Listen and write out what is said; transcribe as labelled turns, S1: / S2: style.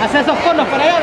S1: Haz esos conos para allá,